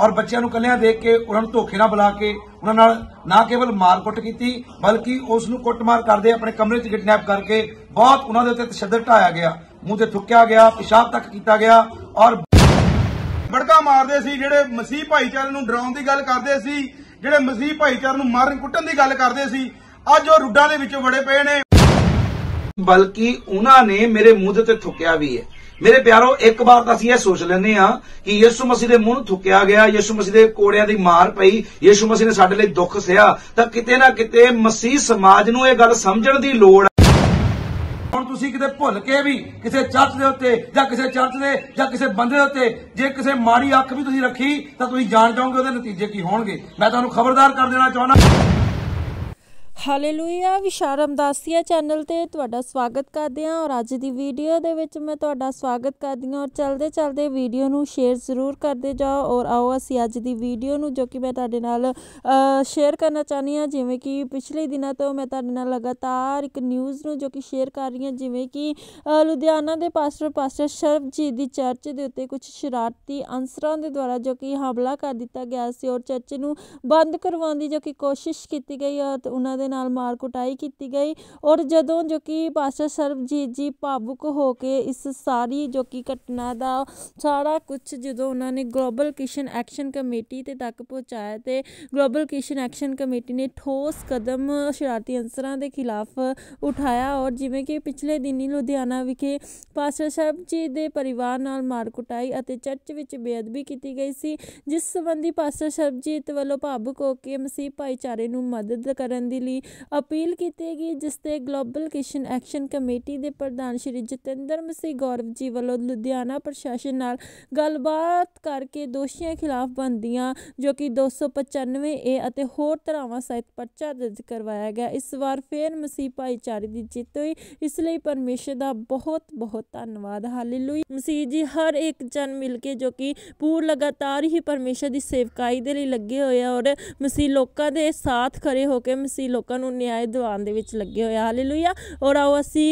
ਔਰ ਬੱਚਿਆਂ ਨੂੰ ਕੱਲਿਆਂ ਦੇਖ ਕੇ, ਉਹਨਾਂ ਨੂੰ ਧੋਖੇ ਨਾਲ ਬੁਲਾ ਕੇ, ਉਹਨਾਂ ਨਾਲ ਨਾ ਕੇਵਲ ਮਾਰਕੁੱਟ ਕੀਤੀ, ਬਲਕਿ ਉਸ ਨੂੰ ਕੁੱਟਮਾਰ ਕਰਦੇ ਆਪਣੇ ਕਮਰੇ 'ਚ ਕਿਡਨੈਪ ਕਰਕੇ ਬਹੁਤ ਉਹਨਾਂ ਦੇ ਉੱਤੇ ਤਸ਼ੱਦਦ ਢਾਇਆ ਗਿਆ, ਮੂੰਹ ਤੇ ਥੁੱਕਿਆ ਗਿਆ, ਪਿਸ਼ਾਬ ਤੱਕ ਕੀਤਾ ਗਿਆ ਔਰ ਬੜਕਾ ਮਾਰਦੇ ਸੀ, ਜਿਹੜੇ ਮਸੀਹ ਭਾਈਚਾਰੇ ਨੂੰ ਡਰਾਉਣ ਦੀ ਗੱਲ ਕਰਦੇ ਸੀ, ਜਿਹੜੇ ਮਸੀਹ ਭਾਈਚਾਰੇ ਨੂੰ ਮਾਰਨ ਕੁੱਟਣ ਦੀ ਗੱਲ ਕਰਦੇ ਸੀ, ਅੱਜ ਉਹ ਰੁੱਡਾਂ ਦੇ ਵਿੱਚੋਂ ਬੜੇ ਪਏ ਨੇ। ਬਲਕਿ ਉਹਨਾਂ ਨੇ ਮੇਰੇ ਮੂੰਹ ਦੇ ਉੱਤੇ ਥੁੱਕਿਆ ਵੀ ਹੈ। ਮੇਰੇ ਪਿਆਰੋ, ਇੱਕ ਵਾਰ ਤਾਂ ਅਸੀਂ ਇਹ ਸੋਚ ਲੈਂਦੇ ਆ ਕਿ ਯਿਸੂ ਮਸੀਹ ਦੇ ਮੂੰਹ ਨੂੰ ਥੁੱਕਿਆ ਗਿਆ, ਯਿਸੂ ਮਸੀਹ ਦੇ ਕੋੜਿਆਂ ਦੀ ਮਾਰ ਪਈ, ਯਿਸੂ ਮਸੀਹ ਨੇ ਸਾਡੇ ਲਈ ਦੁੱਖ ਸਹਿਆ, ਤਾਂ ਕਿਤੇ ਨਾ ਕਿਤੇ ਮਸੀਹ ਸਮਾਜ ਨੂੰ ਇਹ ਗੱਲ ਸਮਝਣ ਦੀ ਲੋੜ ਹੁਣ ਤੁਸੀਂ ਕਿਤੇ ਭੁੱਲ ਕੇ ਵੀ ਕਿਸੇ ਚਰਚ ਦੇ ਉੱਤੇ, ਜਾਂ ਕਿਸੇ ਚਰਚ ਦੇ, ਜਾਂ ਕਿਸੇ ਬੰਦੇ ਦੇ ਉੱਤੇ, ਜੇ ਕਿਸੇ ਮਾੜੀ ਅੱਖ ਵੀ ਤੁਸੀਂ ਰੱਖੀ, ਤਾਂ ਤੁਸੀਂ ਜਾਣ ਜਾਓਗੇ ਉਹਦੇ ਨਤੀਜੇ ਕੀ ਹੋਣਗੇ। ਮੈਂ ਤੁਹਾਨੂੰ ਖਬਰਦਾਰ ਕਰ ਦੇਣਾ ਚਾਹੁੰਦਾ। ਹਾਲੇਲੂਇਆ ਵਿਸ਼ਾਰਮ ਦਾਸੀਆ ਚੈਨਲ ਤੇ ਤੁਹਾਡਾ ਸਵਾਗਤ ਕਰਦੇ ਹਾਂ ਔਰ ਅੱਜ ਦੀ ਵੀਡੀਓ ਦੇ ਵਿੱਚ ਮੈਂ ਤੁਹਾਡਾ ਸਵਾਗਤ ਕਰਦੀ ਹਾਂ ਔਰ ਚਲਦੇ ਚਲਦੇ ਵੀਡੀਓ ਨੂੰ ਸ਼ੇਅਰ ਜ਼ਰੂਰ ਕਰਦੇ ਜਾਓ ਔਰ ਆਓ ਅਸੀਂ ਅੱਜ ਦੀ ਵੀਡੀਓ ਨੂੰ ਜੋ ਕਿ ਮੈਂ ਤੁਹਾਡੇ ਨਾਲ ਸ਼ੇਅਰ ਕਰਨਾ ਚਾਹਨੀ ਹਾਂ, ਜਿਵੇਂ ਕਿ ਪਿਛਲੇ ਦਿਨਾਂ ਤੋਂ ਮੈਂ ਤੁਹਾਡੇ ਨਾਲ ਲਗਾਤਾਰ ਇੱਕ ਨਿਊਜ਼ ਨੂੰ ਜੋ ਕਿ ਸ਼ੇਅਰ ਕਰ ਰਹੀ ਹਾਂ, ਜਿਵੇਂ ਕਿ ਲੁਧਿਆਣਾ ਦੇ ਪਾਸਟਰ ਪਾਸਟਰ ਸ਼ਰਬਜੀਤ ਦੀ ਚਰਚ ਦੇ ਉੱਤੇ ਕੁਝ ਸ਼ਰਾਰਤੀ ਅਨਸਰਾਂ ਦੇ ਦੁਆਰਾ ਜੋ ਕਿ ਹਮਲਾ ਕਰ ਦਿੱਤਾ ਗਿਆ ਸੀ ਔਰ ਚਰਚ ਨੂੰ ਬੰਦ ਕਰਵਾਉਣ ਦੀ ਜੋ ਕਿ ਕੋਸ਼ਿਸ਼ ਕੀਤੀ ਗਈ ਔਰ ਉਹਨਾਂ ਦੇ ਦੇ ਨਾਲ ਮਾਰ ਕੁਟਾਈ ਕੀਤੀ ਗਈ ਔਰ ਜਦੋਂ ਜੋ ਕਿ ਪਾਸਟਰ ਸਰਬਜੀਤ ਜੀ ਭਾਵੁਕ ਹੋ ਕੇ ਇਸ ਸਾਰੀ ਜੋ ਕਿ ਘਟਨਾ ਦਾ ਸਾਰਾ ਕੁਝ ਜਦੋਂ ਉਹਨਾਂ ਨੇ ਗਲੋਬਲ ਕਿਸ਼ਨ ਐਕਸ਼ਨ ਕਮੇਟੀ ਤੇ ਤੱਕ ਪਹੁੰਚਾਇਆ ਤੇ ਗਲੋਬਲ ਕਿਸ਼ਨ ਐਕਸ਼ਨ ਕਮੇਟੀ ਨੇ ਠੋਸ ਕਦਮ ਸ਼ਰਾਰਤੀ ਅੰਸਰਾਂ ਦੇ ਖਿਲਾਫ ਉਠਾਇਆ ਔਰ ਜਿਵੇਂ ਕਿ ਪਿਛਲੇ ਦਿਨੀ ਲੁਧਿਆਣਾ ਵਿਖੇ ਪਾਸਟਰ ਸਰਬਜੀਤ ਦੇ ਪਰਿਵਾਰ ਨਾਲ ਮਾਰ ਕੁਟਾਈ ਅਤੇ ਚਰਚ ਵਿੱਚ ਬੇਅਦਬੀ ਕੀਤੀ ਗਈ ਸੀ, ਜਿਸ ਸੰਬੰਧੀ ਪਾਸਟਰ ਸਰਬਜੀਤ ਵੱਲੋਂ ਭਾਵੁਕ ਹੋ ਕੇ ਮਸੀਹ ਭਾਈਚਾਰੇ ਨੂੰ ਮਦਦ ਕਰਨ ਦੀ ਲਈ ਦੀ ਅਪੀਲ ਕੀਤੀ ਗਈ ਜਿਸ ਤੇ ਗਲੋਬਲ ਕਿਸ਼ਨ ਐਕਸ਼ਨ ਕਮੇਟੀ ਦੇ ਪ੍ਰਧਾਨ ਸ਼੍ਰੀ ਜਤਿੰਦਰ ਮਸੀਹ ਗੌਰਵ ਜੀ ਵੱਲੋਂ ਲੁਧਿਆਣਾ ਪ੍ਰਸ਼ਾਸਨ ਨਾਲ ਗੱਲਬਾਤ ਕਰਕੇ ਦੋਸ਼ੀਆਂ ਖਿਲਾਫ ਬੰਦੀਆਂ ਜੋ ਕਿ 295 ਏ ਅਤੇ ਹੋਰ ਧਰਾਵਾਂ ਸਹਿਤ ਪਰਚਾ ਦਰਜ ਕਰਵਾਇਆ ਗਿਆ। ਇਸ ਵਾਰ ਫੇਰ ਮਸੀਹ ਭਾਈਚਾਰੇ ਦੀ ਜਿੱਤ ਹੋਈ। ਇਸ ਲਈ ਪਰਮੇਸ਼ਰ ਦਾ ਬਹੁਤ ਬਹੁਤ ਧੰਨਵਾਦ। ਹਾਲੇਲੂਇਆ ਮਸੀਹ ਜੀ, ਹਰ ਇੱਕ ਜਨ ਮਿਲ ਕੇ, ਜੋ ਕਿ ਪੂਰ ਲਗਾਤਾਰ ਹੀ ਪਰਮੇਸ਼ਰ ਦੀ ਸੇਵਕਾਈ ਦੇ ਲਈ ਲੱਗੇ ਹੋਏ ਆ ਔਰ ਮਸੀਹ ਲੋਕਾਂ ਦੇ ਸਾਥ ਖੜੇ ਹੋ ਕੇ ਮਸੀਹ ਲੋਕਾਂ ਨੂੰ ਨਿਆਂ ਦਿਵਾਉਣ ਦੇ ਵਿੱਚ ਲੱਗੇ ਹੋਏ ਹਾਲੇਲੂਇਆ। ਔਰ ਆਓ ਅਸੀਂ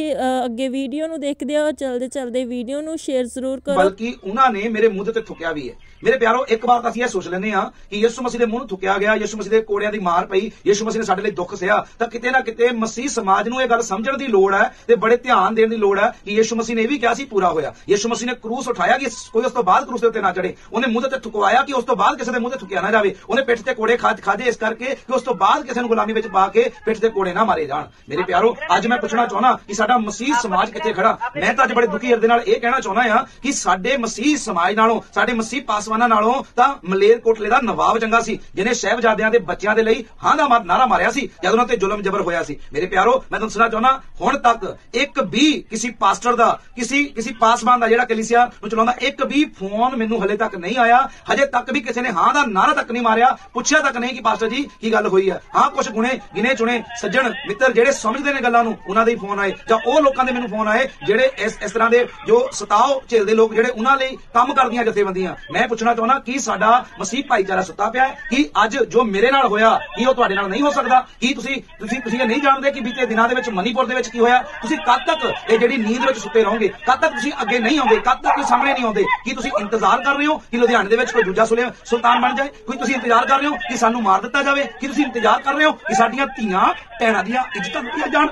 ਅੱਗੇ ਵੀਡੀਓ ਨੂੰ ਦੇਖਦੇ ਹਾਂ। ਚਲਦੇ ਚਲਦੇ ਵੀਡੀਓ ਨੂੰ ਸ਼ੇਅਰ ਜ਼ਰੂਰ ਕਰੋ। ਬਲਕਿ ਉਹਨਾਂ ਨੇ ਮੇਰੇ ਮੂੰਹ ਤੇ ਥੁੱਕਿਆ ਵੀ ਹੈ। ਮੇਰੇ ਪਿਆਰੋ, ਇੱਕ ਵਾਰ ਤਾਂ ਅਸੀਂ ਇਹ ਸੋਚ ਲੈਂਦੇ ਆ ਕਿ ਯਿਸੂ ਮਸੀਹ ਦੇ ਮੂੰਹ ਨੂੰ ਥੁੱਕਿਆ ਗਿਆ, ਯਿਸੂ ਮਸੀਹ ਦੇ ਕੋੜਿਆਂ ਦੀ ਮਾਰ ਪਈ, ਯਿਸੂ ਮਸੀਹ ਨੇ ਸਾਡੇ ਲਈ ਦੁੱਖ ਸਿਆ ਤਾਂ ਕਿਤੇ ਨਾ ਕਿਤੇ ਮਸੀਹ ਸਮਾਜ ਨੂੰ ਇਹ ਗੱਲ ਸਮਝਣ ਦੀ ਲੋੜ ਹੈ ਤੇ ਬੜੇ ਧਿਆਨ ਦੇਣ ਦੀ ਲੋੜ ਹੈ ਕਿ ਯਿਸੂ ਮਸੀਹ ਨੇ ਇਹ ਵੀ ਕਿਹਾ ਸੀ, ਪੂਰਾ ਹੋਇਆ। ਯਿਸੂ ਮਸੀਹ ਨੇ ਕਰੂਸ ਉਠਾਇਆ ਕਿ ਕੋਈ ਉਸ ਤੋਂ ਬਾਅਦ ਕਰੂਸ ਦੇ ਉੱਤੇ ਨਾ ਚੜੇ ਉਹਨੇ ਮੂੰਹ ਤੇ ਥੁਕਵਾਇਆ ਕਿ ਉਸ ਤੋਂ ਬਾਅਦ ਕਿਸੇ ਦੇ ਮੂੰਹ ਤੇ ਥੁੱਕਿਆ ਨਾ ਜਾਵੇ। ਉਹਨੇ ਪਿੱਠ ਤੇ ਕੋੜੇ ਖਾਦੇ ਇਸ ਕਰਕੇ ਕਿ ਉਸ ਤੋਂ ਬਾਅਦ ਕਿਸੇ ਨੂੰ ਗੁਲਾਮੀ ਵਿੱਚ ਪਾ ਕੇ ਪਿੱਠ ਤੇ ਕੋੜੇ ਨਾ ਮਾਰੇ ਜਾਣ। ਮੇਰੇ ਪਿਆਰੋ ਅੱਜ ਮੈਂ ਪੁੱਛਣਾ ਚਾਹੁੰਦਾ ਕਿ ਸਾਡਾ ਮਸੀਹ ਸਮਾਜ ਕਿੱਥੇ ਖੜਾ? ਮੈਂ ਤਾਂ ਅੱਜ ਬੜੇ ਦੁਖੀ ਹਿਰਦੇ ਨਾਲ ਇਹ ਕਹਿਣਾ ਚਾਹੁੰਦਾ ਆ ਕਿ ਸਾਡੇ ਮਸੀਹ ਸਮਾਜ ਨਾਲੋਂ ਸਾਡੇ ਮਸੀਹ ਪਾਸਵਾਨਾਂ ਨਾਲੋਂ ਤਾਂ ਮਲੇਰ ਕੋਟਲੇ ਦਾ ਨਵਾਬ ਚੰਗਾ ਸੀ ਜਿਹਨੇ ਸ਼ਹਿਬਜ਼ਾਦਿਆਂ ਦੇ ਬੱਚਿਆਂ ਦੇ ਲਈ ਹਾਂ ਦਾ ਨਾਰਾ ਮਾਰਿਆ ਸੀ ਜਦ ਉਹਨਾਂ ਤੇ ਜ਼ੁਲਮ ਜ਼ਬਰ ਹੋਇਆ ਸੀ। ਮੇਰੇ ਪਿਆਰੋ ਮੈਂ ਤੁਹਾਨੂੰ ਸੁਣਾ ਚਾਹੁੰਦਾ ਹੁਣ ਤੱਕ ਇੱਕ ਵੀ ਕਿਸੇ ਪਾਸਟਰ ਦਾ ਕਿਸੇ ਕਿਸੇ ਪਾਸਵਾਨ ਦਾ ਜਿਹੜਾ ਕਲੀਸਿਆ ਨੂੰ ਚਲਾਉਂਦਾ ਇੱਕ ਵੀ ਫੋਨ ਮੈਨੂੰ ਹਲੇ ਤੱਕ ਨਹੀਂ ਆਇਆ ਹਜੇ ਤੱਕ ਵੀ ਕਿਸੇ ਨੇ ਹਾਂ ਦਾ ਨਾਰਾ ਤੱਕ ਨਹੀਂ ਮਾਰਿਆ ਪੁੱਛਿਆ ਤੱਕ ਨਹੀਂ ਕਿ ਪਾਸਟਰ ਜੀ ਕੀ ਗੱਲ ਹੋਈ ਹੈ? ਹਾਂ ਕੁਝ ਗੁਣੇ ਗਿਨੇ ਚੁਣੇ ਸੱਜਣ ਮਿੱਤਰ, ਜਿਹੜੇ ਸਮਝਦੇ ਨੇ ਗੱਲਾਂ ਨੂੰ, ਉਹਨਾਂ ਦੇ ਹੀ ਫੋਨ ਆਏ। ਜਾਂ ਉਹ ਲੋਕਾਂ ਦੇ ਮੈਨੂੰ ਫੋਨ ਆਏ, ਜਿਹੜੇ ਇਸ ਇਸ ਤਰ੍ਹਾਂ ਦੇ ਜੋ ਸਤਾਓ ਝੇਲਦੇ ਲੋਕ, ਜਿਹੜੇ ਉਹਨਾਂ ਲਈ ਕੰਮ ਕਰਦੀਆਂ ਜਥੇਬੰਦੀਆਂ। ਮੈਂ ਪੁੱਛਣਾ ਚਾਹੁੰਦਾ, ਕੀ ਸਾਡਾ ਮਸੀਹ ਭਾਈਚਾਰਾ ਸੁੱਤਾ ਪਿਆ ਹੈ? ਕਿ ਅੱਜ ਜੋ ਮੇਰੇ ਨਾਲ ਹੋਇਆ, ਕੀ ਉਹ ਤੁਹਾਡੇ ਨਾਲ ਨਹੀਂ ਹੋ ਸਕਦਾ? ਕੀ ਤੁਸੀਂ ਤੁਸੀਂ ਤੁਸੀਂ ਇਹ ਨਹੀਂ ਜਾਣਦੇ ਕਿ ਬੀਤੇ ਦਿਨਾਂ ਦੇ ਵਿੱਚ, ਮਨੀਪੁਰ ਦੇ ਵਿੱਚ ਕੀ ਹੋਇਆ? ਤੁਸੀਂ ਕਦ ਤੱਕ ਇਹ ਜਿਹੜੀ ਨੀਂਦ ਵਿੱਚ ਸੁੱਤੇ ਰਹੋਗੇ? ਕਦ ਤੱਕ ਤੁਸੀਂ ਅੱਗੇ ਨਹੀਂ ਆਉਂਦੇ? ਕਦ ਤੱਕ ਕੋਈ ਸਾਹਮਣੇ ਨਹੀਂ ਆਉਂਦੇ? ਕੀ ਤੁਸੀਂ ਇੰਤਜ਼ਾਰ ਕਰ ਰਹੇ ਹੋ ਕਿ ਲੁਧਿਆਣੇ ਦੇ ਵਿੱਚ ਕੋਈ ਦੂਜਾ ਸੁਲਤਾਨ ਬਣ ਜਾਏ? ਕੋਈ ਤੁਸੀਂ ਇੰਤਜ਼ਾਰ ਕਰ ਰਹੇ ਹੋ ਕਿ ਸਾਨੂੰ ਮਾਰ ਦਿੱਤਾ ਜਾਵੇ? ਕੀ ਤੁਸੀਂ ਇੰਤਜ਼ਾਰ ਕਰ ਰਹੇ ਹੋ ਕਿ ਸਾਡੀਆਂ ਧੀਆਂ ਭੈਣਾਂ ਦੀਆਂ ਇੱਜ਼ਤਾਂ ਦਿੱਤੀਆਂ ਜਾਣ।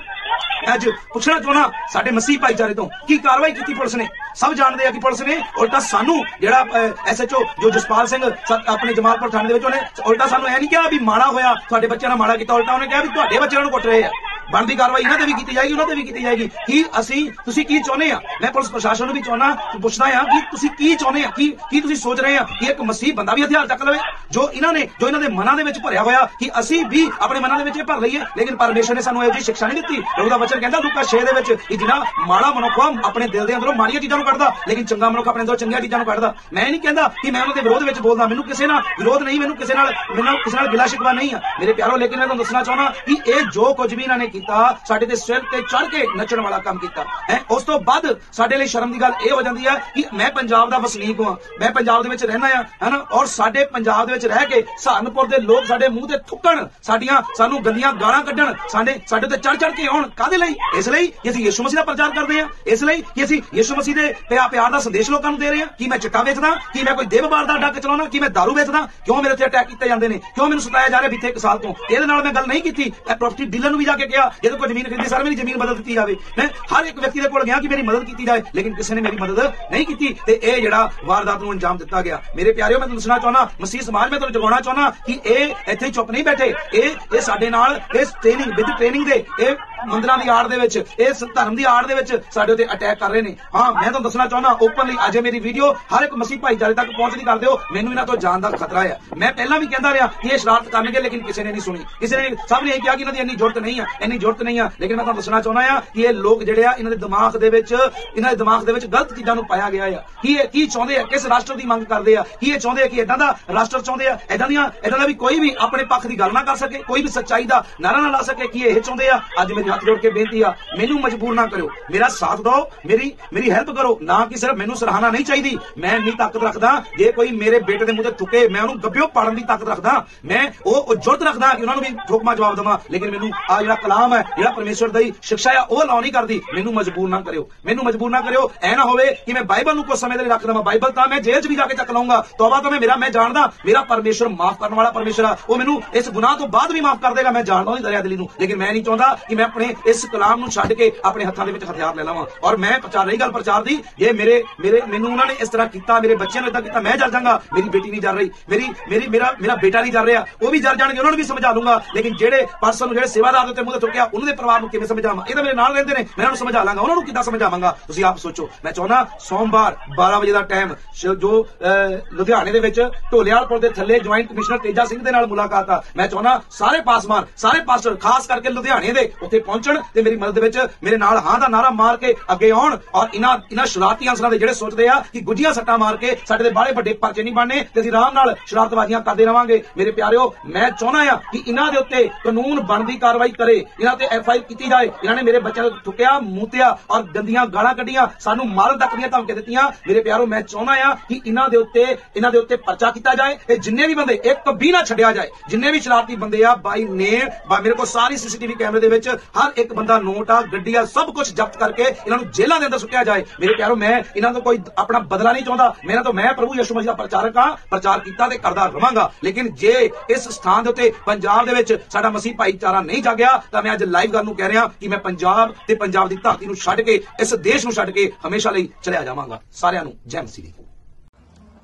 ਅੱਜ ਪੁੱਛਣਾ ਚਾਹਣਾ ਸਾਡੇ ਮਸੀਹ ਭਾਈਚਾਰੇ ਤੋਂ ਕੀ ਕਾਰਵਾਈ ਕੀਤੀ ਪੁਲਿਸ ਨੇ? ਸਭ ਜਾਣਦੇ ਆ ਕਿ ਪੁਲਿਸ ਨੇ ਉਲਟਾ ਸਾਨੂੰ ਜਿਹੜਾ ਐਸਐਚਓ ਜੋ ਜਸਪਾਲ ਸਿੰਘ ਆਪਣੇ ਜਮਾਲਪੁਰ ਥਾਣੇ ਦੇ ਵਿੱਚ ਉਹਨੇ ਉਲਟਾ ਸਾਨੂੰ ਇਹ ਨਹੀਂ ਕਿਹਾ ਵੀ ਮਾੜਾ ਹੋਇਆ, ਤੁਹਾਡੇ ਬੱਚਿਆਂ ਨਾਲ ਮਾੜਾ ਕੀਤਾ, ਉਲਟਾ ਉਹਨੇ ਕਿਹਾ ਵੀ ਤੁਹਾਡੇ ਬੱਚਿਆਂ ਨੂੰ ਕੁੱਟ ਰਹੇ ਆ। ਬਣਦੀ ਕਾਰਵਾਈ ਇਹਨਾਂ ਤੇ ਵੀ ਕੀਤੀ ਜਾਏਗੀ, ਉਹਨਾਂ ਤੇ ਵੀ ਕੀਤੀ ਜਾਏਗੀ। ਕੀ ਅਸੀਂ, ਤੁਸੀਂ ਕੀ ਚਾਹੁੰਦੇ ਆ? ਮੈਂ ਪੁਲਿਸ ਪ੍ਰਸ਼ਾਸਨ ਨੂੰ ਵੀ ਚਾਹੁੰਦਾ ਪੁੱਛਦਾ ਆ ਕਿ ਤੁਸੀਂ ਕੀ ਚਾਹੁੰਦੇ ਆ? ਕੀ ਕੀ ਤੁਸੀਂ ਸੋਚ ਰਹੇ ਆ ਕਿ ਇੱਕ ਮਸੀਹ ਬੰਦਾ ਵੀ ਹਥਿਆਰ ਚੱਕ ਲਵੇ, ਜੋ ਇਹਨਾਂ ਨੇ, ਜੋ ਇਹਨਾਂ ਦੇ ਮਨਾਂ ਦੇ ਵਿੱਚ ਭਰਿਆ ਹੋਇਆ ਕਿ ਅਸੀਂ ਵੀ ਆਪਣੇ ਮਨਾਂ ਦੇ ਵਿੱਚ ਇਹ ਭਰ ਲਈਏ, ਲੇਕਿਨ ਪਰਮੇਸ਼ਰ ਨੇ ਸਾਨੂੰ ਇਹੋ ਜਿਹੀ ਸਿੱਖਿਆ ਨਹੀਂ ਦਿੱਤੀ। ਪ੍ਰਭੂ ਦਾ ਵਚਨ ਕਹਿੰਦਾ, ਲੂਕਾ 6 ਦੇ ਵਿੱਚ ਕਿ ਜਿਹੜਾ ਮਾੜਾ ਮਨੁੱਖ ਆਪਣੇ ਦਿਲ ਦੇ ਅੰਦਰੋਂ ਮਾੜੀਆਂ ਚੀਜ਼ਾਂ ਨੂੰ ਕੱਢਦਾ, ਲੇਕਿਨ ਚੰਗਾ ਮਨੁੱਖ ਆਪਣੇ ਅੰਦਰੋਂ ਚੰਗੀਆਂ ਚੀਜ਼ਾਂ ਨੂੰ ਕੱਢਦਾ। ਮੈਂ ਨਹੀਂ ਕਹਿੰਦਾ ਕਿ ਮੈਂ ਉਹਨਾਂ ਦੇ ਵਿਰੋਧ ਵਿੱਚ ਬੋਲਦਾ, ਮੈਨੂੰ ਕਿਸੇ ਨਾਲ ਵਿਰੋਧ ਨਹੀਂ, ਮੈਨੂੰ ਕਿਸੇ ਨਾਲ ਮੈਨੂੰ ਕਿਸੇ ਨਾਲ ਗਿਲਾ ਸ਼ਿਕਵਾ ਨਹੀਂ ਆ। ਮੇਰੇ ਪਿਆਰੋ, ਲੇਕਿਨ ਮੈਂ ਤੁਹਾਨੂੰ ਦੱਸਣਾ ਚਾਹੁੰਦਾ ਕਿ ਇਹ ਜੋ ਕੁਝ ਵੀ ਇਹਨਾਂ ਨੇ ਕੀਤਾ, ਸਾਡੇ ਦੇ ਸਿਰ ਤੇ ਚੜ ਕੇ ਨੱਚਣ ਵਾਲਾ ਕੰਮ ਕੀਤਾ। ਹੈ, ਉਸ ਤੋਂ ਬਾਅਦ ਸਾਡੇ ਲਈ ਸ਼ਰਮ ਦੀ ਗੱਲ ਇਹ ਹੋ ਜਾਂਦੀ ਹੈ ਕਿ ਮੈਂ ਪੰਜਾਬ ਦਾ ਵਸਨੀਕ ਹਾਂ, ਮੈਂ ਪੰਜਾਬ ਦੇ ਵਿੱਚ ਰਹਿਣਾ ਆ ਹਨਾ? ਔਰ ਸਾਡੇ ਪੰਜਾਬ ਦੇ ਵਿੱਚ ਰਹਿ ਕੇ ਸਹਾਰਨਪੁਰ ਦੇ ਲੋਕ ਸਾਡੇ ਮੂੰਹ ਤੇ ਥੁੱਕਣ, ਸਾਡੀਆਂ, ਸਾਨੂੰ ਗੰਦੀਆਂ ਗਾਲਾਂ ਕੱਢਣ, ਸਾਡੇ ਸਾਡੇ ਤੇ ਚੜ ਚੜ ਕੇ ਆਉਣ ਕਾਦੇ ਲਈ? ਇਸ ਲਈ ਕਿ ਅਸੀਂ ਯਿਸੂ ਮਸੀਹ ਦਾ ਪ੍ਰਚਾਰ ਕਰਦੇ ਹਾਂ, ਇਸ ਲਈ ਕਿ ਅਸੀਂ ਯਿਸੂ ਮਸੀਹ ਦੇ ਪਿਆ ਪਿਆਰ ਦਾ ਸੰਦੇਸ਼ ਲੋਕਾਂ ਨੂੰ ਦੇ ਰਹੇ ਹਾਂ, ਕਿ ਮੈਂ ਚਿੱਟਾ ਵੇਚਦਾ, ਕਿ ਮੈਂ ਕੋਈ ਦੇਵ ਬਾਰ ਦਾ ਡੱਕ ਚਲਾਉਣਾ ਕਿ ਮੈਂ ਦਾਰੂ ਵੇਚਦਾ, ਕਿਉਂ ਮੇਰੇ ਉੱਤੇ ਅਟੈਕ ਕੀਤੇ ਜਾਂਦੇ ਨੇ, ਕਿਉਂ ਮੈਨੂੰ ਸਤਾਇਆ ਜਾ ਰਿਹਾ ਬੀਤੇ ਇੱਕ ਸਾਲ ਤੋਂ? ਇਹਦੇ ਨਾਲ ਮੈਂ ਗੱਲ ਨਹੀਂ ਕੀਤੀ, ਮੈਂ ਪ੍ਰਾਪਰਟੀ ਡੀਲਰ ਨੂੰ ਵੀ ਜਾ ਕੇ ਕਿਹਾ ਜਦੋਂ ਕੋਈ ਜ਼ਮੀਨ ਖਰੀਦੀ, ਸਰ ਮੇਰੀ ਜ਼ਮੀਨ ਬਦਲ ਦਿੱਤੀ ਜਾਵੇ। ਮੈਂ ਹਰ ਇੱਕ ਵਿਅਕਤੀ ਦੇ ਕੋਲ ਗਿਆ ਕਿ ਮੇਰੀ ਮਦਦ ਕੀਤੀ ਜਾਏ ਲੇਕਿਨ ਕਿਸੇ ਨੇ ਮੇਰੀ ਮਦਦ ਨਹੀਂ ਕੀਤੀ, ਤੇ ਇਹ ਜਿਹੜਾ ਵਾਰਦਾਤ ਨੂੰ ਅੰਜਾਮ ਦਿੱਤਾ ਗਿਆ। ਮੇਰੇ ਪਿਆਰਿਓ, ਮੈਂ ਤੁਹਾਨੂੰ ਦੱਸਣਾ ਚਾਹੁੰਦਾ, ਮਸੀਹ ਸਮਾਜ ਮੈਂ ਤੁਹਾਨੂੰ ਜਗਾਉਣਾ ਚਾਹੁੰਦਾ ਕਿ ਇਹ ਇੱਥੇ ਚੁੱਪ ਨਹੀਂ ਬੈਠੇ। ਇਹ ਇਹ ਸਾਡੇ ਨਾਲ, ਇਸ ਟ੍ਰੇਨਿੰਗ ਵਿਦ ਟ੍ਰੇਨਿੰਗ ਦੇ, ਇਹ ਮੰਦਰਾਂ ਦੀ ਆੜ ਦੇ ਵਿੱਚ, ਇਸ ਧਰਮ ਦੀ ਆੜ ਦੇ ਵਿੱਚ ਸਾਡੇ ਉੱਤੇ ਅਟੈਕ ਕਰ ਰਹੇ ਨੇ। ਹਾਂ, ਮੈਂ ਤੁਹਾਨੂੰ ਦੱਸਣਾ ਚਾਹੁੰਦਾ ਓਪਨਲੀ ਅਜੇ ਮੇਰੀ ਵੀਡੀਓ ਹਰ ਇੱਕ ਮਸੀਹ ਭਾਈਚਾਰੇ ਤੱਕ ਪਹੁੰਚਦੀ ਕਰ ਦਿਓ, ਮੈਨੂੰ ਇਹਨਾਂ ਤੋਂ ਜਾਨ ਦਾ ਖਤਰਾ ਹੈ ਮੈਂ ਪਹਿਲਾਂ ਵੀ ਕਹਿੰਦਾ ਰਿਹਾ ਕਿ ਇਹ ਸ਼ਰਾਰਤ ਕਰਨਗੇ, ਲੇਕਿਨ ਕਿਸੇ ਨੇ ਨਹੀਂ ਸੁਣੀ। ਕਿਸੇ ਨੇ ਸਭ ਨੇ ਇਹ ਕਿਹਾ ਕਿ ਇਹਨਾਂ ਦੀ ਇੰਨੀ ਜ਼ਰੂਰਤ ਨਹੀਂ ਆ, ਇੰਨੀ ਜ਼ਰੂਰਤ ਨਹੀਂ ਆ। ਲੇਕਿਨ ਮੈਂ ਤੁਹਾਨੂੰ ਦੱਸਣਾ ਚਾਹੁੰਦਾ ਆ ਕਿ ਇਹ ਲੋਕ ਜਿਹੜੇ ਆ, ਇਹਨਾਂ ਦੇ ਦਿਮਾਗ ਦੇ ਵਿੱਚ, ਇਹਨਾਂ ਦੇ ਦਿਮਾਗ ਦੇ ਵਿੱਚ ਗਲਤ ਚੀਜ਼ਾਂ ਨੂੰ ਪਾਇਆ ਗਿਆ ਆ। ਕੀ ਇਹ, ਕੀ ਚਾਹੁੰਦੇ ਆ, ਕਿਸ ਰਾਸ਼ਟਰ ਦੀ ਮੰਗ ਕਰਦੇ ਆ? ਕੀ ਇਹ ਚਾਹੁੰਦੇ ਆ ਕਿ ਇਦਾਂ ਦਾ ਰਾਸ਼ਟਰ ਚਾਹੁੰਦੇ ਆ? ਇਦਾਂ ਦੀਆਂ ਇਦਾਂ ਦਾ ਵੀ ਕੋਈ ਵੀ ਆਪਣੇ ਪੱਖ ਦੀ ਗੱਲ ਨਾ ਕਰ ਸਕੇ, ਕੋਈ ਵੀ ਸੱਚਾਈ ਦਾ ਨਾਰਾ ਨਾ ਲਾ ਸਕੇ, ਕੀ ਇਹ ਚਾਹੁੰਦੇ ਆ? ਅੱਜ ਮੇਰੇ ਹੱਥ ਜੋੜ ਕੇ ਬੇਨਤੀ ਆ, ਮੈਨੂੰ ਮਜਬੂਰ ਨਾ ਕਰਿਓ। ਮੇਰਾ ਸਾਥ ਦਿਓ, ਮੇਰੀ ਮੇਰੀ ਹੈਲਪ ਕਰੋ। ਨਾ ਕਿ ਸਿਰਫ ਮੈਨੂੰ ਸਰਾਹਨਾ ਨਹੀਂ ਚਾਹੀਦੀ। ਮੈਂ ਇੰਨੀ ਤਾਕਤ ਰੱਖਦਾ, ਜੇ ਕੋਈ ਮੇਰੇ ਬੇਟੇ ਦੇ ਮੂੰਹ ਤੇ ਥੁੱਕੇ, ਮੈਂ ਉਹਨੂੰ ਗੱਬਿਓ ਪਾੜਨ ਦੀ ਤਾਕਤ ਰੱਖਦਾ, ਮੈਂ ਉਹ ਜੁਰਤ ਰੱਖਦਾ ਕਿ ਉਹਨਾਂ ਨੂੰ ਵੀ ਠੋਕਮਾ ਜਵਾਬ ਦੇਵਾਂ। ਲੇਕਿਨ ਮੈਨੂੰ ਆ ਜਿਹੜਾ ਕਲਾਮ ਹੈ, ਜਿਹੜਾ ਪਰਮੇਸ਼ਵਰ ਦੀ ਸਿੱਖਿਆ ਆ, ਉਹ ਲਾਉ ਨਹੀਂ ਕਰਦੀ। ਮੈਨੂੰ ਮਜਬੂਰ ਨਾ ਕਰਿਓ। ਮੈਨੂੰ ਮਜਬੂਰ ਨਾ ਕਰਿਓ। ਐ ਨਾ ਹੋਵੇ ਕਿ ਮੈਂ ਬਾਈਬਲ ਨੂੰ ਕੁਝ ਸਮੇਂ ਦੇ ਲਈ ਰੱਖ ਦਵਾਂ। ਬਾਈਬਲ ਤਾਂ ਮੈਂ ਜੇਲ੍ਹ 'ਚ ਵੀ ਜਾ ਕੇ ਚੱਕ ਲਵਾਂਗਾ ਤੋਬਾ ਤਾਂ ਮੈਂ, ਮੇਰਾ, ਮੈਂ ਜਾਣਦਾ। ਮੇਰਾ ਪਰਮੇਸ਼ਵਰ ਮਾਫ ਕਰਨ ਵਾਲਾ ਪਰਮੇਸ਼ਵਰ ਆ। ਉਹ ਮੈਨੂੰ ਇਸ ਗੁਨਾਹ ਤੋਂ ਬਾਅਦ ਵੀ ਮਾਫ ਕਰ ਦੇਗਾ। ਮੈਂ ਜਾਣਦਾ ਉਹਦੀ ਦਰਿਆ ਦਿਲੀ ਨੂੰ। ਲੇਕਿਨ ਮੈਂ ਨਹੀਂ ਚਾਹੁੰਦਾ ਕਿ ਮੈਂ ਆਪਣੇ ਇਸ ਕਲਾਮ ਨੂੰ ਛੱਡ ਕੇ ਆਪਣੇ ਹੱਥਾਂ ਦੇ ਵਿੱਚ ਹਥਿਆਰ ਲੈ ਲਵਾਂ। ਔਰ ਮੈਂ ਪ੍ਰਚਾਰ ਰਹੀ ਗੱਲ ਪ੍ਰਚਾਰ ਦੀ ਜੇ ਮੇਰੇ ਮੇਰੇ ਮੈਨੂੰ ਉਹਨਾਂ ਨੇ ਇਸ ਤਰ੍ਹਾਂ ਕੀਤਾ ਮੇਰੇ ਬੱਚਿਆਂ ਨੂੰ ਇਦਾਂ ਕੀਤਾ ਮੈਂ ਜਲ ਜਾਵਾਂਗਾ ਮੇਰੀ ਬੇਟੀ ਨਹੀਂ ਜਲ ਰਹੀ ਮੇਰੀ ਮੇਰੀ ਮੇਰਾ ਮੇਰਾ ਬੇਟਾ ਨਹੀਂ ਜਲ ਰਿਹਾ ਉਹ ਵੀ ਜਲ ਜਾਣਗੇ ਉਹਨਾਂ ਨੂੰ ਵੀ ਸਮਝਾ ਲੂੰਗਾ ਲੇਕਿਨ ਜਿਹੜੇ ਪਰਸਨ ਨੂੰ ਜਿਹੜੇ ਸੇਵਾਦਾਰ ਦੇ ਉੱਤੇ ਮੂੰਹ ਤੇ ਥੁੱਕਿਆ ਉਹਨਾਂ ਦੇ ਪਰਿਵਾਰ ਨੂੰ ਕਿਵੇਂ ਸਮਝਾਵਾਂ? ਇਹ ਤਾਂ ਮੇਰੇ ਨਾਲ ਰਹਿੰਦੇ ਨੇ ਮੈਂ ਉਹਨਾਂ ਨੂੰ ਸਮਝਾ ਲਾਂਗਾ। ਉਹਨਾਂ ਨੂੰ ਕਿੱਦਾਂ ਸਮਝਾਵਾਂਗਾ? ਤੁਸੀਂ ਆਪ ਸੋਚੋ। ਮੈਂ ਚਾਹੁੰਦਾ ਸੋਮਵਾਰ 12 ਵਜੇ ਦਾ ਟਾਈਮ ਜੋ ਅਹ, ਲੁਧਿਆਣੇ ਦੇ ਵਿੱਚ ਢੋਲਿਆਲ ਪੁਲ ਦੇ ਥੱਲੇ ਜੁਆਇੰਟ ਕਮਿਸ਼ਨਰ ਤੇਜਾ ਸਿੰਘ ਦੇ ਨਾਲ ਮੁਲਾਕਾਤ ਆ। ਮੈਂ ਚਾਹੁੰਦਾ ਸਾਰੇ ਪਾਸਵਾਨ ਸਾਰੇ ਪਾਸਟਰ ਖਾਸ ਕਰਕੇ ਲੁਧਿਆਣੇ ਦੇ ਉੱਥੇ ਪਹੁੰਚਣ ਤੇ ਮੇਰੀ ਮਦਦ ਵਿੱਚ ਮੇਰੇ ਨਾਲ ਹਾਂ ਦਾ ਨਾਰਾ ਮਾਰ ਕੇ ਅੱਗੇ ਆਉਣ ਔਰ ਇਹਨਾਂ ਇਹਨਾਂ ਸ਼ਰਾਰਤੀ ਅੰਸਰਾਂ ਦੇ ਜਿਹੜੇ ਸੋਚਦੇ ਆ ਕਿ ਗੁੱਜੀਆਂ ਸੱਟਾਂ ਮਾਰ ਕੇ ਸਾਡੇ ਦੇ ਬਾਹਲੇ ਵੱਡੇ ਪਰਚੇ ਨਹੀਂ ਬਣਨੇ ਤੇ ਅਸੀਂ ਆਰਾਮ ਨਾਲ ਸ਼ਰਾਰਤਬਾਜ਼ੀਆਂ ਕਰਦੇ ਰਵਾਂਗੇ। ਮੇਰੇ ਪਿਆਰਿਓ, ਮੈਂ ਚਾਹੁੰਦਾ ਆ ਕਿ ਇਹਨਾਂ ਦੇ ਉੱਤੇ ਕਾਨੂੰਨ ਬਣਦੀ ਕਾਰਵਾਈ ਕਰੇ ਇਹਨਾਂ ਤੇ ਐਫ ਆਈ ਕੀਤੀ ਜਾਏ। ਇਹਨਾਂ ਨੇ ਮੇਰੇ ਬੱਚਿਆਂ ਨੂੰ ਥੁੱਕਿਆ ਮੂਤਿਆ ਔਰ ਗੰਦੀਆਂ ਗਾਲਾਂ ਕੱਢੀਆਂ, ਸਾਨੂੰ ਮਾਰਨ ਤੱਕ ਦੀਆਂ ਧਮਕੀਆਂ ਦਿੱਤੀਆਂ। ਮੇਰੇ ਪਿਆਰੋ ਮੈਂ ਚਾਹੁੰਦਾ ਆ ਕਿ ਇਹਨਾਂ ਦੇ ਉੱਤੇ ਇਹਨਾਂ ਦੇ ਉੱਤੇ ਪਰਚਾ ਕੀਤਾ ਜਾਏ ਇਹ ਜਿੰਨੇ ਵੀ ਬੰਦੇ ਇੱਕ ਵੀ ਨਾ ਛੱਡਿਆ ਜਾਏ, ਜਿੰਨੇ ਵੀ ਸ਼ਰਾਰਤੀ ਬੰਦੇ ਆ, ਬਾਈ ਨੇ ਮੇਰੇ ਕੋਲ ਸਾਰੀ ਸੀਸੀਟੀਵੀ ਕੈਮਰੇ ਦੇ ਵਿੱਚ ਹਰ ਇੱਕ ਬੰਦਾ ਨੋਟ ਆ, ਗੱਡੀ ਆ, ਸਭ ਕੁਝ ਜ਼ਬਤ ਕਰਕੇ ਇਹਨਾਂ ਨੂੰ ਜੇਲ੍ਹਾਂ ਦੇ ਅੰਦਰ ਸੁੱਟਿਆ ਜਾਏ। ਮੇਰੇ ਪਿਆਰੋ, ਮੈਂ ਇਹਨਾਂ ਤੋਂ ਕੋਈ ਆਪਣਾ ਬਦਲਾ ਨਹੀਂ ਚਾਹੁੰਦਾ। ਮੇਰਾ ਤਾਂ ਮੈਂ ਪ੍ਰਭੂ ਯਿਸੂ ਮਸੀਹ ਦਾ ਪ੍ਰਚਾਰਕ ਆ ਪ੍ਰਚਾਰ ਕੀਤਾ ਤੇ ਕਰਦਾ ਰਵਾਂਗਾ। ਲੇਕਿਨ ਜੇ ਇਸ ਸਥਾਨ ਦੇ ਉੱਤੇ ਪੰਜਾਬ ਦੇ ਵਿੱਚ ਸਾਡਾ ਮਸੀਹ ਭਾਈਚਾਰਾ ਨਹੀਂ ਜਾਗਿਆ, ਤਾਂ ਮੈਂ ਅੱਜ ਲਾਈਵ ਗੱਲ ਨੂੰ ਕਹਿ ਰਿਹਾ ਕਿ ਮੈਂ ਪੰਜਾਬ ਤੇ ਪੰਜਾਬ ਦੀ ਧਰਤੀ ਨੂੰ ਛੱਡ ਕੇ, ਇਸ ਦੇਸ਼ ਨੂੰ ਛੱਡ ਕੇ ਹਮੇਸ਼ਾ ਲਈ ਚਲਿਆ ਜਾਵਾਂਗਾ। ਸਾਰਿਆਂ ਨੂੰ ਜੈ ਮਸੀਹ ਦੀ।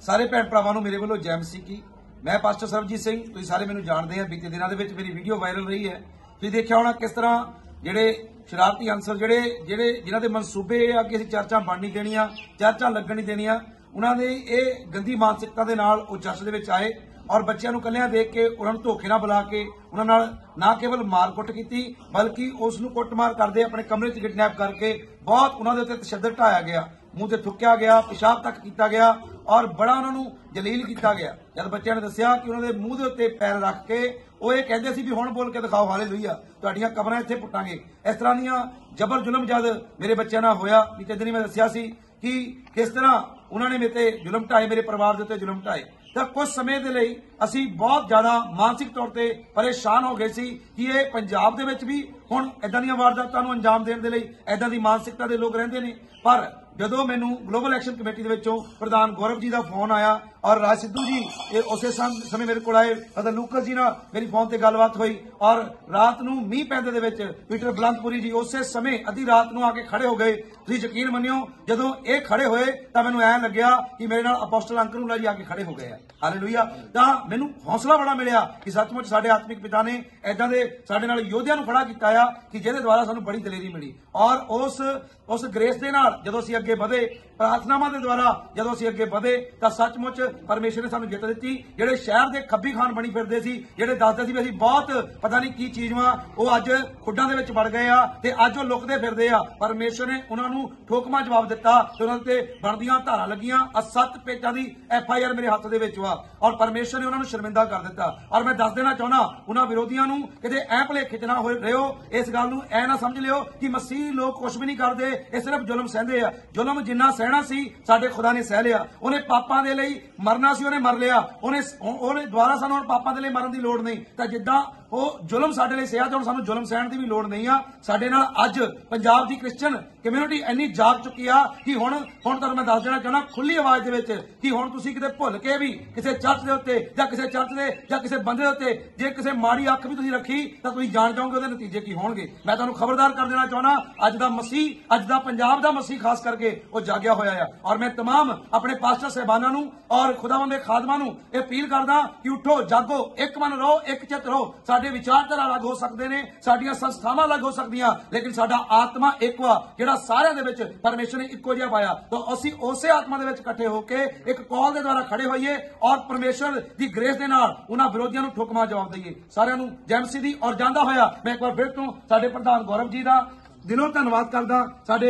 ਸਾਰੇ ਭੈਣ ਭਰਾਵਾਂ ਨੂੰ ਮੇਰੇ ਵੱਲੋਂ ਜੈ ਮਸੀਹ ਕੀ। ਮੈਂ ਪਾਸਟਰ ਸਰਬਜੀਤ ਸਿੰਘ, ਤੁਸੀਂ ਸਾਰੇ ਮੈਨੂੰ ਜਾਣਦੇ ਆ। ਬੀਤੇ ਦਿਨਾਂ ਦੇ ਵਿੱਚ ਮੇਰੀ ਵੀਡੀਓ ਵਾਇਰਲ ਰਹੀ ਹੈ। ਤੁਸੀਂ ਦੇਖਿਆ ਹੋਣਾ ਕਿਸ ਤਰ੍ਹਾਂ ਜਿਹੜੇ ਸ਼ਰਾਰਤੀ ਅਨਸਰ ਜਿਹੜੇ ਜਿਹੜੇ ਜਿਨ੍ਹਾਂ ਦੇ ਮਨਸੂਬੇ ਇਹ ਆ ਕਿ ਅਸੀਂ ਚਰਚਾ ਬਣ ਨਹੀਂ ਦੇਣੀਆਂ, ਚਰਚਾ ਲੱਗਣ ਨਹੀਂ ਦੇਣੀਆਂ, ਉਹਨਾਂ ਨੇ ਇਹ ਗੰਦੀ ਮਾਨਸਿਕਤਾ ਦੇ ਨਾਲ ਉਹ ਚਰਚ ਦੇ ਵਿੱਚ ਆਏ ਔਰ ਬੱਚਿਆਂ ਨੂੰ ਕੱਲਿਆਂ ਦੇਖ ਕੇ ਉਹਨਾਂ ਨੂੰ ਧੋਖੇ ਨਾਲ ਬੁਲਾ ਕੇ ਉਹਨਾਂ ਨਾਲ ਨਾ ਕੇਵਲ ਮਾਰ-ਕੁੱਟ ਕੀਤੀ, ਬਲਕਿ ਉਸ ਨੂੰ ਕੁੱਟਮਾਰ ਕਰਦੇ ਆਪਣੇ ਕਮਰੇ 'ਚ ਕਿਡਨੈਪ ਕਰਕੇ ਬਹੁਤ ਉਹਨਾਂ ਦੇ ਉੱਤੇ ਤਸ਼ੱਦਦ ਢਾਇਆ ਗਿਆ, ਮੂੰਹ ਤੇ ਥੁੱਕਿਆ ਗਿਆ, ਪਿਸ਼ਾਬ ਤੱਕ ਕੀਤਾ ਗਿਆ ਔਰ ਬੜਾ ਉਹਨਾਂ ਨੂੰ ਜਲੀਲ ਕੀਤਾ ਗਿਆ। ਜਦ ਬੱਚਿਆਂ ਨੇ ਦੱਸਿਆ ਕਿ ਉਹਨਾਂ ਦੇ ਮੂੰਹ ਦੇ ਉੱਤੇ ਪੈਰ ਰੱਖ ਕੇ ਉਹ ਇਹ ਕਹਿੰਦੇ ਸੀ ਵੀ ਹੁਣ ਬੋਲ ਕੇ ਦਿਖਾਓ ਹਾਲੇਲੂਇਆ ਤੁਹਾਡੀਆਂ ਕਬਰਾਂ ਇੱਥੇ ਪੁੱਟਾਂਗੇ। ਇਸ ਤਰ੍ਹਾਂ ਦੀਆਂ ਜ਼ਬਰ ਜ਼ੁਲਮ ਜਦ ਮੇਰੇ ਬੱਚਿਆਂ ਨਾਲ ਹੋਇਆ ਕਿ ਦਿਨ ਮੈਂ ਦੱਸਿਆ ਸੀ ਕਿ ਕਿਸ ਤਰ੍ਹਾਂ ਉਹਨਾਂ ਨੇ ਮੇਰੇ ਤੇ ਜ਼ੁਲਮ ਢਾਏ, ਮੇਰੇ ਪਰਿਵਾਰ ਦੇ ਉੱਤੇ ਜ਼ੁਲਮ ਢਾਏ। ਤਾਂ ਕੁਝ ਸਮੇਂ ਦੇ ਲਈ ਅਸੀਂ ਬਹੁਤ ਜ਼ਿਆਦਾ ਮਾਨਸਿਕ ਤੌਰ ਤੇ ਪਰੇਸ਼ਾਨ ਹੋ ਗਏ ਸੀ ਕਿ ਇਹ ਪੰਜਾਬ ਦੇ ਵਿੱਚ ਵੀ ਹੁਣ ਇਦਾਂ ਦੀਆਂ ਵਾਰਦਾਤਾਂ ਨੂੰ ਅੰਜਾਮ ਦੇਣ ਦੇ ਲਈ ਇਦਾਂ ਦੀ ਮਾਨਸਿਕਤਾ ਦੇ ਲੋਕ ਰਹਿੰਦੇ ਨੇ। ਪਰ ਜਦੋਂ ਮੈਨੂੰ ਗਲੋਬਲ ਐਕਸ਼ਨ ਕਮੇਟੀ ਦੇ ਵਿੱਚੋਂ ਪ੍ਰਧਾਨ ਗੌਰਵ ਜੀ ਦਾ ਫੋਨ ਆਇਆ ਔਰ ਰਾਜ ਸਿੱਧੂ ਜੀ, ਇਹ ਉਸੇ ਸਮੇਂ ਮੇਰੇ ਕੋਲ ਆਏ ਅਤੇ ਲੂਕਸ ਜੀ ਨਾਲ ਮੇਰੀ ਫੋਨ ਤੇ ਗੱਲਬਾਤ ਹੋਈ ਔਰ ਰਾਤ ਨੂੰ ਮੀਂਹ ਪੈਂਦੇ ਦੇ ਵਿੱਚ ਪੀਟਰ ਬਲੰਤਪੁਰੀ ਜੀ ਉਸੇ ਸਮੇਂ ਅੱਧੀ ਰਾਤ ਨੂੰ ਆ ਕੇ ਖੜੇ ਹੋ ਗਏ। ਤੁਸੀਂ ਯਕੀਨ ਮੰਨਿਓ, ਜਦੋਂ ਇਹ ਖੜੇ ਹੋਏ ਤਾਂ ਮੈਨੂੰ ਐਂ ਲੱਗਿਆ ਕਿ ਮੇਰੇ ਨਾਲ ਅਪੋਸਟਲ ਅੰਕਲ ਨੂੰ ਜੀ ਆ ਕੇ ਖੜੇ ਹੋ ਗਏ ਆ। ਹਾਲੇਲੂਇਆ ਤਾਂ ਮੈਨੂੰ ਹੌਸਲਾ ਬੜਾ ਮਿਲਿਆ ਕਿ ਸੱਚਮੁੱਚ ਸਾਡੇ ਆਤਮਿਕ ਪਿਤਾ ਨੇ ਐਦਾਂ ਦੇ ਸਾਡੇ ਨਾਲ ਯੋਧਿਆਂ ਨੂੰ ਖੜਾ ਕੀਤਾ ਆ ਕਿ ਜਿਹਦੇ ਦੁਆਰਾ ਸਾਨੂੰ ਬੜੀ ਦਲੇਰੀ ਮਿਲੀ। ਔਰ ਉਸ ਉਸ ਗ੍ਰੇਸ ਦੇ ਨਾਲ ਜਦੋਂ ਅਸੀਂ ਅੱਗੇ ਵਧੇ, ਪ੍ਰਾਰਥਨਾਵਾਂ ਦੇ ਦੁਆਰਾ ਜਦੋਂ ਅਸੀਂ ਅੱਗੇ ਵਧੇ ਤਾਂ ਸੱਚਮੁੱਚ ਪਰਮੇਸ਼ਰ ਨੇ ਸਾਨੂੰ ਜਿੱਤ ਦਿੱਤੀ। ਜਿਹੜੇ ਸ਼ਹਿਰ ਦੇ ਖੱਬੀ ਖਾਨ ਬਣੀ ਫਿਰਦੇ ਸੀ, ਜਿਹੜੇ ਦੱਸਦੇ ਸੀ ਵੀ ਅਸੀਂ ਬਹੁਤ ਪਤਾ ਨਹੀਂ ਕੀ ਚੀਜ਼ ਵਾਂ, ਉਹ ਅੱਜ ਖੁੱਡਾਂ ਦੇ ਵਿੱਚ ਵੜ ਗਏ ਆ ਤੇ ਅੱਜ ਉਹ ਲੁਕਦੇ ਫਿਰਦੇ ਆ। ਪਰਮੇਸ਼ਰ ਨੇ ਉਹਨਾਂ ਨੂੰ ਠੋਕਮਾ ਜਵਾਬ ਦਿੱਤਾ ਤੇ ਉਹਨਾਂ ਤੇ ਬਣਦੀਆਂ ਧਾਰਾਂ ਲੱਗੀਆਂ ਆ ਸੱਤ ਪੇਜਾਂ ਦੀ ਐਫ ਆਈ ਆਰ ਮੇਰੇ ਹੱਥ ਦੇ ਵਿੱਚ ਵਾ। ਔਰ ਪਰਮੇਸ਼ਰ ਨੇ ਉਹਨਾਂ ਨੂੰ ਸ਼ਰਮਿੰਦਾ ਕਰ ਦਿੱਤਾ। ਔਰ ਮੈਂ ਦੱਸ ਦੇਣਾ ਚਾਹੁੰਦਾ, ਉਹਨਾਂ ਵਿਰੋਧੀਆਂ ਨੂੰ ਕਿਤੇ ਐ ਭਲੇਖੇ ਚ ਨਾ ਹੋਏ ਰਹੋ, ਇਸ ਗੱਲ ਨੂੰ ਐ ਨਾ ਸਮਝ ਲਿਓ ਕਿ ਮਸੀਹ ਲੋਕ ਕੁਝ ਵੀ ਨਹੀਂ ਕਰਦੇ, ਇਹ ਸਿਰਫ ਜ਼ੁਲਮ ਸਹਿੰਦੇ ਆ। ਜ਼ੁਲਮ ਜਿੰਨਾ ਸਹਿਣਾ ਸੀ, ਸਾਡੇ ਖੁਦਾ ਨੇ ਸਹਿ ਲਿਆ। ਉਹਨੇ ਪਾਪਾਂ ਦੇ ਲਈ ਮਰਨਾ ਸੀ, ਉਹਨੇ ਮਰ ਲਿਆ। ਉਹਨੇ ਉਹਨੇ ਦੁਬਾਰਾ ਸਾਨੂੰ ਹੁਣ ਪਾਪਾਂ ਦੇ ਲਈ ਮਰਨ ਦੀ ਲੋੜ ਨਹੀਂ। ਤਾਂ ਜਿੱਦਾਂ ਉਹ ਜ਼ੁਲਮ ਸਾਡੇ ਲਈ ਸਹਿਆ ਤੇ ਹੁਣ ਸਾਨੂੰ ਜ਼ੁਲਮ ਸਹਿਣ ਦੀ ਵੀ ਲੋੜ ਨਹੀਂ ਆ ਸਾਡੇ ਨਾਲ ਅੱਜ ਪੰਜਾਬ ਦੀ ਕ੍ਰਿਸਚੀਅਨ ਕਮਿਊਨਿਟੀ ਇੰਨੀ ਜਾਗ ਚੁੱਕੀ ਆ ਕਿ ਹੁਣ ਹੁਣ ਤੁਹਾਨੂੰ ਮੈਂ ਦੱਸ ਦੇਣਾ ਚਾਹੁੰਦਾ ਖੁੱਲੀ ਆਵਾਜ਼ ਦੇ ਵਿੱਚ ਕਿ ਹੁਣ ਤੁਸੀਂ ਕਿਤੇ ਭੁੱਲ ਕੇ ਵੀ ਕਿਸੇ ਚਰਚ ਦੇ ਉੱਤੇ ਜਾਂ ਕਿਸੇ ਚਰਚ ਦੇ ਜਾਂ ਕਿਸੇ ਬੰਦੇ ਦੇ ਉੱਤੇ ਜੇ ਕਿਸੇ ਮਾੜੀ ਅੱਖ ਵੀ ਤੁਸੀਂ ਰੱਖੀ ਤਾਂ ਤੁਸੀਂ ਜਾਣ ਜਾਓਗੇ ਉਹਦੇ ਨਤੀਜੇ ਕੀ ਹੋਣਗੇ ਮੈਂ ਤੁਹਾਨੂੰ ਖਬਰਦਾਰ ਕਰ ਦੇਣਾ ਚਾਹੁੰਦਾ ਅੱਜ ਦਾ ਮਸੀਹ ਅੱਜ ਦਾ ਪੰਜਾਬ ਦਾ ਮਸੀਹ ਖਾਸ ਕਰਕੇ ਉਹ ਜਾਗਿਆ ਹੋਇਆ ਆ ਔਰ ਮੈਂ तमाम ਆਪਣੇ ਪਾਸਟਰ ਸਹਿਬਾਨਾਂ ਨੂੰ ਔਰ ਖੁਦਾਵੰਦ ਦੇ ਖਾਦਮਾਂ ਨੂੰ ਇਹ ਅਪੀਲ ਕਰਦਾ ਕਿ ਉਠੋ ਜਾਗੋ ਇੱਕ ਮਨ ਰਹੋ ਇੱਕ ਚਿੱਤ ਰਹੋ ਸਾਡੇ ਵਿਚਾਰਧਾਰਾ ਅਲੱਗ ਹੋ ਸਕਦੇ ਨੇ, ਸਾਡੀਆਂ ਸੰਸਥਾਵਾਂ ਅਲੱਗ ਹੋ ਸਕਦੀਆਂ, ਲੇਕਿਨ ਸਾਡਾ ਆਤਮਾ ਇੱਕ ਵਾ, ਜਿਹੜਾ ਸਾਰਿਆਂ ਦੇ ਵਿੱਚ ਪਰਮੇਸ਼ਰ ਨੇ ਇੱਕੋ ਜਿਹਾ ਪਾਇਆ। ਤਾਂ ਅਸੀਂ ਉਸੇ ਆਤਮਾ ਦੇ ਵਿੱਚ ਇਕੱਠੇ ਹੋ ਕੇ ਇੱਕ ਕਾਲ ਦੇ ਦੁਆਰਾ ਖੜੇ ਹੋਈਏ ਔਰ ਪਰਮੇਸ਼ਰ ਦੀ ਗ੍ਰੇਸ ਦੇ ਨਾਲ ਉਹਨਾਂ ਵਿਰੋਧੀਆਂ ਨੂੰ ਠੁਕਮਾ ਜਵਾਬ ਦਈਏ। ਸਾਰਿਆਂ ਨੂੰ ਜੈਮਸੀ ਦੀ ਔਰ ਜਾਂਦਾ ਹੋਇਆ, ਮੈਂ ਇੱਕ ਵਾਰ ਫਿਰ ਤੋਂ ਸਾਡੇ ਪ੍ਰਧਾਨ ਗੌਰਵ ਜੀ ਦਾ ਦਿਲੋਂ ਧੰਨਵਾਦ ਕਰਦਾ ਸਾਡੇ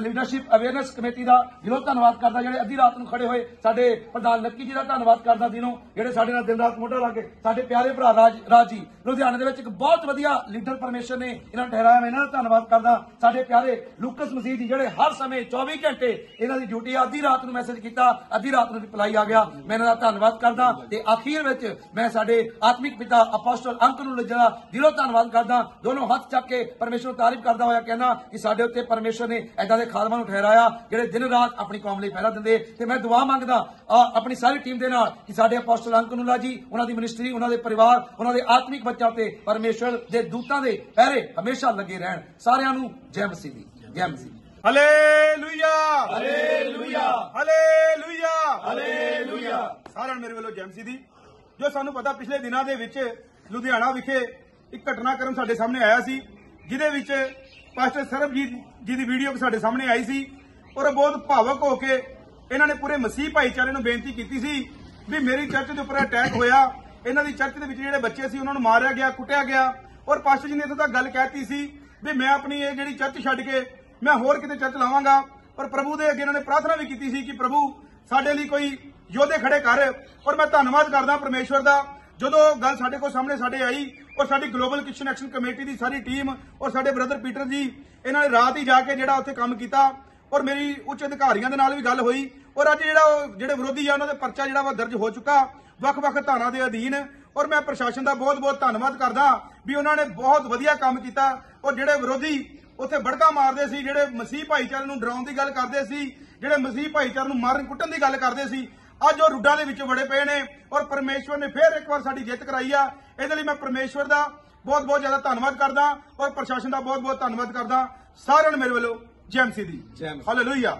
ਲੀਡਰਸ਼ਿਪ ਅਵੇਅਰਨੈਸ ਕਮੇਟੀ ਦਾ ਦਿਲੋਂ ਧੰਨਵਾਦ ਕਰਦਾ ਜਿਹੜੇ ਅੱਧੀ ਰਾਤ ਨੂੰ ਖੜੇ ਹੋਏ ਸਾਡੇ ਪ੍ਰਧਾਨ ਲੱਕੀ ਜੀ ਦਾ ਧੰਨਵਾਦ ਕਰਦਾ ਦਿਲੋਂ ਜਿਹੜੇ ਸਾਡੇ ਨਾਲ ਦਿਨ ਰਾਤ ਮੋਢਾ ਲਾ ਕੇ ਸਾਡੇ ਪਿਆਰੇ ਭਰਾ ਰਾਜ ਰਾਜ। ਲੁਧਿਆਣੇ ਦੇ ਵਿੱਚ ਇੱਕ ਬਹੁਤ ਵਧੀਆ ਲੀਡਰ ਪਰਮੇਸ਼ਰ ਨੇ ਇਹਨਾਂ ਨੂੰ ਠਹਿਰਾਇਆ ਮੈਂ ਇਹਨਾਂ ਦਾ ਧੰਨਵਾਦ ਕਰਦਾ। ਸਾਡੇ ਪਿਆਰੇ ਲੂਕਸ ਮਸੀਹ ਜੀ ਜਿਹੜੇ ਹਰ ਸਮੇਂ 24 ਘੰਟੇ ਇਹਨਾਂ ਦੀ ਡਿਊਟੀ ਆ, ਅੱਧੀ ਰਾਤ ਨੂੰ ਮੈਸੇਜ ਕੀਤਾ ਅੱਧੀ ਰਾਤ ਨੂੰ ਰਿਪਲਾਈ ਆ ਗਿਆ। ਮੈਂ ਇਹਨਾਂ ਦਾ ਧੰਨਵਾਦ ਕਰਦਾ ਤੇ ਅਖੀਰ ਵਿੱਚ ਮੈਂ ਸਾਡੇ ਆਤਮਿਕ ਪਿਤਾ ਅਪੋਸਟਲ ਅੰਕ ਨੂੰ ਜਿਹੜਾ ਦਿਲੋਂ ਧੰਨਵਾਦ ਕਰਦਾ। ਦੋਨੋਂ ਹੱਥ ਚੱਕ ਕੇ ਪਰਮੇਸ਼ਰ ਨੂੰ ਤਾਰੀਫ ਕਰਦਾ ਹੋਇਆ ਕਹਿਣਾ ਕਿ ਸਾਡੇ ਉੱਤੇ ਪਰਮੇਸ਼ਰ ਨੇ ਐਦਾਂ ਦੇ ਖਾਦਮਾਂ ਨੂੰ ਠਹਿਰਾਇਆ ਜਿਹੜੇ ਦਿਨ ਰਾਤ ਆਪਣੀ ਕੌਮ ਲਈ ਪਹਿਰਾ ਦਿੰਦੇ। ਤੇ ਮੈਂ ਦੁਆ ਮੰਗਦਾ ਆਪਣੀ ਸਾਰੀ ਟੀਮ ਦੇ ਨਾਲ ਕਿ ਸਾਡੇ ਅਪੋਸਟਲ ਅੰਕ ਨੂੰ ਜੀ ਉਹਨਾਂ ਦੀ ਮਿਨਿਸਟਰੀ ਉਹਨਾਂ ਦੇ ਪਰਿਵਾਰ ਉਹਨਾਂ ਦੇ ਆਤਮਿਕ ਬੱਚਿਆਂ ਤੇ ਪਰਮੇਸ਼ਰ ਦੇ ਦੂਤਾਂ ਦੇ ਪਹਿਰੇ ਹਮੇਸ਼ਾ ਲੱਗੇ ਰਹਿਣ। ਸਾਰਿਆਂ ਨੂੰ ਜੈ ਮਸੀਹ ਦੀ ਜੈ ਮਸੀਹ ਹਾਲੇਲੂਇਆ! ਹਾਲੇਲੂਇਆ! ਹਾਲੇਲੂਇਆ! ਹਾਲੇਲੂਇਆ! ਸਾਰਿਆਂ ਮੇਰੇ ਵੱਲੋਂ ਜੈਮਸੀ ਦੀ। ਜੋ ਸਾਨੂੰ ਪਤਾ ਪਿਛਲੇ ਦਿਨਾਂ ਦੇ ਵਿੱਚ ਲੁਧਿਆਣਾ ਵਿਖੇ ਇੱਕ ਘਟਨਾਕ੍ਰਮ ਸਾਡੇ ਸਾਹਮਣੇ ਆਇਆ ਸੀ ਜਿਹਦੇ ਵਿੱਚ ਪਾਸਟਰ ਸਰਬਜੀਤ ਜੀ ਦੀ ਵੀਡੀਓ ਸਾਡੇ ਸਾਹਮਣੇ ਆਈ ਸੀ ਔਰ ਬਹੁਤ ਭਾਵਕ ਹੋ ਕੇ ਇਹਨਾਂ ਨੇ ਪੂਰੇ ਮਸੀਹ ਭਾਈਚਾਰੇ ਨੂੰ ਬੇਨਤੀ ਕੀਤੀ ਸੀ ਵੀ ਮੇਰੀ ਚਰਚ ਦੇ ਉੱਪਰ ਅਟੈਕ ਹੋਇਆ। ਇਹਨਾਂ ਦੀ ਚਰਚ ਦੇ ਵਿੱਚ ਜਿਹੜੇ ਬੱਚੇ ਸੀ ਉਹਨਾਂ ਨੂੰ ਮਾਰਿਆ ਗਿਆ, ਕੁੱਟਿਆ ਗਿਆ। ਔਰ ਪਾਸਟਰ ਜੀ ਨੇ ਇੱਥੋਂ ਤੱਕ ਗੱਲ ਕਹਿਤੀ ਸੀ ਵੀ ਮੈਂ ਆਪਣੀ ਇਹ ਜਿਹੜੀ ਚਰਚ ਛੱਡ ਕੇ ਮੈਂ ਹੋਰ ਕਿਤੇ ਚਰਚ ਲਾਵਾਂਗਾ। ਔਰ ਪ੍ਰਭੂ ਦੇ ਅੱਗੇ ਇਹਨਾਂ ਨੇ ਪ੍ਰਾਰਥਨਾ ਵੀ ਕੀਤੀ ਸੀ ਕਿ ਪ੍ਰਭੂ ਸਾਡੇ ਲਈ ਕੋਈ ਯੋਧੇ ਖੜੇ ਕਰ। ਔਰ ਮੈਂ ਧੰਨਵਾਦ ਕਰਦਾ ਪਰਮੇਸ਼ਵਰ ਦਾ ਜਦੋਂ ਗੱਲ ਸਾਡੇ ਕੋਲ ਸਾਹਮਣੇ ਸਾਡੇ ਆਈ ਔਰ ਸਾਡੀ ਗਲੋਬਲ ਕਿਸ਼ਨ ਐਕਸ਼ਨ ਕਮੇਟੀ ਦੀ ਸਾਰੀ ਟੀਮ ਔਰ ਸਾਡੇ ਬ੍ਰਦਰ ਪੀਟਰ ਜੀ, ਇਹਨਾਂ ਨੇ ਰਾਤ ਹੀ ਜਾ ਕੇ ਜਿਹੜਾ ਉੱਥੇ ਕੰਮ ਕੀਤਾ ਔਰ ਮੇਰੀ ਉੱਚ ਅਧਿਕਾਰੀਆਂ ਦੇ ਨਾਲ ਵੀ ਗੱਲ ਹੋਈ ਔਰ ਅੱਜ ਜਿਹੜਾ ਉਹ ਜਿਹੜੇ ਵਿਰੋਧੀ ਆ, ਉਹਨਾਂ ਦੇ ਪਰਚਾ ਜਿਹੜਾ ਵਾ ਦਰਜ ਹੋ ਚੁੱਕਾ, ਵੱਖ-ਵੱਖ ਧਾਰਾਂ ਦੇ ਅਧੀਨ ਔਰ ਮੈਂ ਪ੍ਰਸ਼ਾਸਨ ਦਾ ਬਹੁਤ-ਬਹੁਤ ਧੰਨਵਾਦ ਕਰਦਾ ਵੀ ਉਹਨਾਂ ਨੇ ਬਹੁਤ ਵਧੀਆ ਕੰਮ ਕੀਤਾ ਔਰ ਜਿਹੜੇ ਵਿਰੋਧੀ ਉੱਥੇ ਬੜਕਾ ਮਾਰਦੇ ਸੀ, ਜਿਹੜੇ ਮਸੀਹ ਭਾਈਚਾਰੇ ਨੂੰ ਡਰਾਉਣ ਦੀ ਗੱਲ ਕਰਦੇ ਸੀ, ਜਿਹੜੇ ਮਸੀਹ ਭਾਈਚਾਰੇ ਨੂੰ ਮਾਰਨ ਕੁੱਟਣ ਦੀ ਗੱਲ ਕਰਦੇ ਸੀ ਅੱਜ ਉਹ ਰੁੱਡਾਂ ਦੇ ਵਿੱਚ ਵੜੇ ਪਏ ਨੇ ਔਰ ਪਰਮੇਸ਼ਵਰ ਨੇ ਫੇਰ ਇੱਕ ਵਾਰ ਸਾਡੀ ਜਿੱਤ ਕਰਾਈ ਆ। ਇਹਦੇ ਲਈ ਮੈਂ ਪਰਮੇਸ਼ਵਰ ਦਾ ਬਹੁਤ ਬਹੁਤ ਜ਼ਿਆਦਾ ਧੰਨਵਾਦ ਕਰਦਾ ਔਰ ਪ੍ਰਸ਼ਾਸਨ ਦਾ ਬਹੁਤ ਬਹੁਤ ਧੰਨਵਾਦ ਕਰਦਾ। ਸਾਰਿਆਂ ਨੂੰ ਮੇਰੇ ਵੱਲੋਂ ਜੈਮਸੀ ਦੀ। ਹਾਲੇਲੂਇਆ